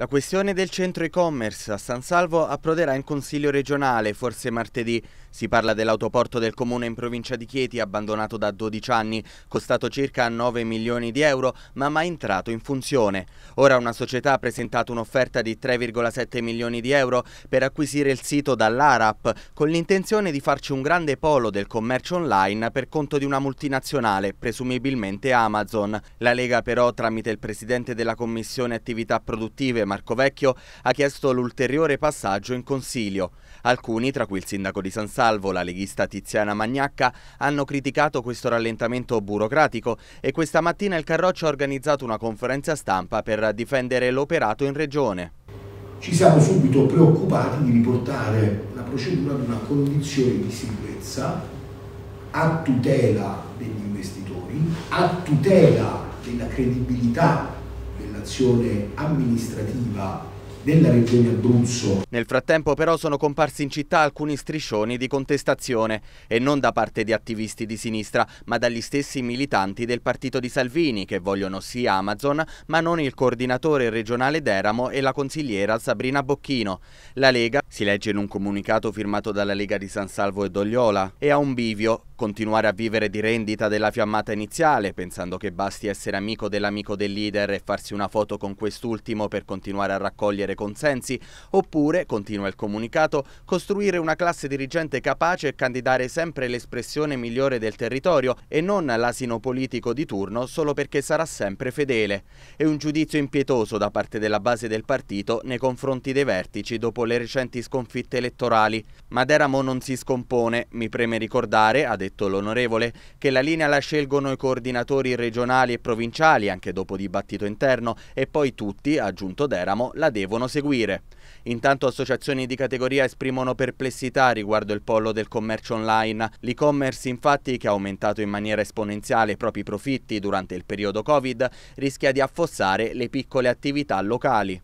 La questione del centro e-commerce a San Salvo approderà in consiglio regionale, forse martedì. Si parla dell'autoporto del comune in provincia di Chieti, abbandonato da 12 anni, costato circa 9 milioni di euro, ma mai entrato in funzione. Ora una società ha presentato un'offerta di 3,7 milioni di euro per acquisire il sito dall'ARAP, con l'intenzione di farci un grande polo del commercio online per conto di una multinazionale, presumibilmente Amazon. La Lega però, tramite il presidente della Commissione Attività Produttive Marco Vecchio ha chiesto l'ulteriore passaggio in Consiglio. Alcuni, tra cui il sindaco di San Salvo, la leghista Tiziana Magnacca, hanno criticato questo rallentamento burocratico e questa mattina il Carroccio ha organizzato una conferenza stampa per difendere l'operato in regione. Ci siamo subito preoccupati di riportare la procedura ad una condizione di sicurezza a tutela degli investitori, a tutela della credibilità dell'azione amministrativa della regione Abruzzo. Nel frattempo però sono comparsi in città alcuni striscioni di contestazione e non da parte di attivisti di sinistra ma dagli stessi militanti del partito di Salvini che vogliono sì Amazon ma non il coordinatore regionale d'Eramo e la consigliera Sabrina Bocchino. La Lega, si legge in un comunicato firmato dalla Lega di San Salvo e Dogliola, è a un bivio continuare a vivere di rendita della fiammata iniziale, pensando che basti essere amico dell'amico del leader e farsi una foto con quest'ultimo per continuare a raccogliere consensi, oppure, continua il comunicato, costruire una classe dirigente capace e candidare sempre l'espressione migliore del territorio e non l'asino politico di turno solo perché sarà sempre fedele. È un giudizio impietoso da parte della base del partito nei confronti dei vertici dopo le recenti sconfitte elettorali. Maderamo non si scompone, mi preme ricordare, ha detto detto l'onorevole, che la linea la scelgono i coordinatori regionali e provinciali anche dopo dibattito interno e poi tutti, aggiunto Deramo, la devono seguire. Intanto associazioni di categoria esprimono perplessità riguardo il pollo del commercio online. L'e-commerce infatti, che ha aumentato in maniera esponenziale i propri profitti durante il periodo Covid, rischia di affossare le piccole attività locali.